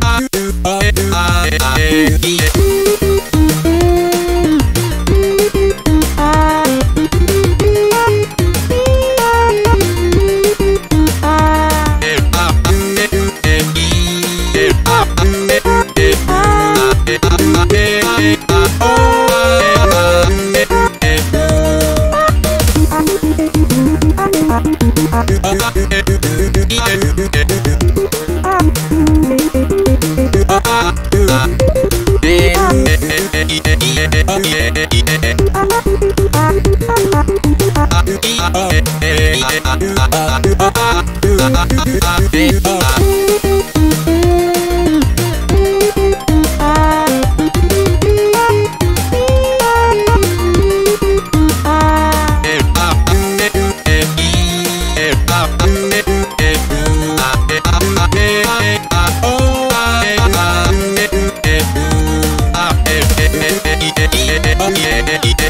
I Ah,